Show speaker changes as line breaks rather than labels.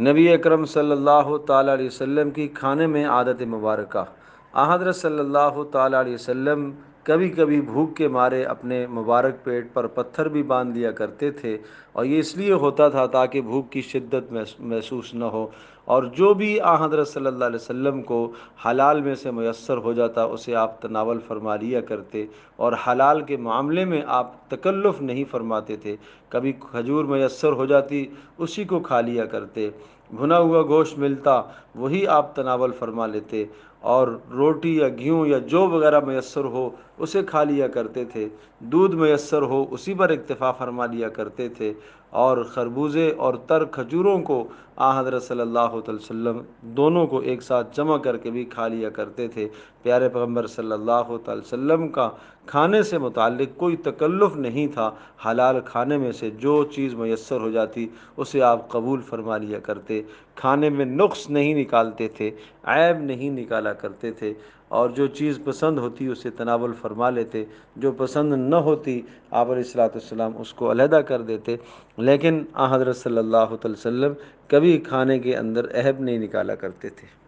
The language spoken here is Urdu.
نبی اکرم صلی اللہ تعالیٰ علیہ وسلم کی کھانے میں عادت مبارکہ۔ آ حضرت صلی اللہ تعالیٰ علیہ وسلم کبھی کبھی بھوک کے مارے اپنے مبارک پیٹ پر پتھر بھی باندھ لیا کرتے تھے اور یہ اس لیے ہوتا تھا تاکہ بھوک کی شدت محسوس نہ ہو۔ اور جو بھی آ حضرت صلی اللہ علیہ وسلم کو حلال میں سے میسر ہو جاتا اسے آپ تناول فرما لیا کرتے اور حلال کے معاملے میں آپ تکلف نہیں فرماتے تھے، کبھی کھجور میسر ہو جاتی اسی کو کھا لیا کرتے، بھنا ہوا گوشت ملتا وہی آپ تناول فرما لیتے اور روٹی یا گھیوں یا جو وغیرہ میسر ہو اسے کھا لیا کرتے تھے، دودھ میسر ہو اسی پر اکتفا فرما لیا کرتے تھے اور خربوزے اور تر کھجوروں کو آ حضرت صلی اللہ علیہ وسلم دونوں کو ایک ساتھ جمع کر کے بھی کھا لیا کرتے تھے۔ پیارے پیغمبر صلی اللہ علیہ وسلم کا کھانے سے متعلق کوئی تکلف نہیں تھا۔ حلال کھانے میں سے جو چیز میسر ہو جاتی، اسے آپ قبول فرما لیا کرتے۔ کھانے میں نقص نہیں نکالتے تھے، عیب نہیں نکالا کرتے تھے۔ اور جو چیز پسند ہوتی اسے تناول فرما لیتے، جو پسند نہ ہوتی آپ علیہ السلام اس کو علیحدہ کر دیتے۔ لیکن حضرت صلی اللہ علیہ وسلم کبھی کھانے کے اندر عہب نہیں نکالا کرتے تھے۔